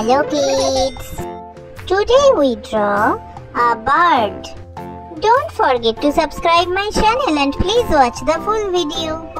Hello kids! Today we draw a bird. Don't forget to subscribe my channel and please watch the full video.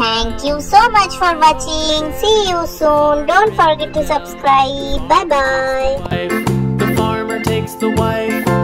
Thank you so much for watching. See you soon. Don't forget to subscribe. Bye bye. The farmer takes the wife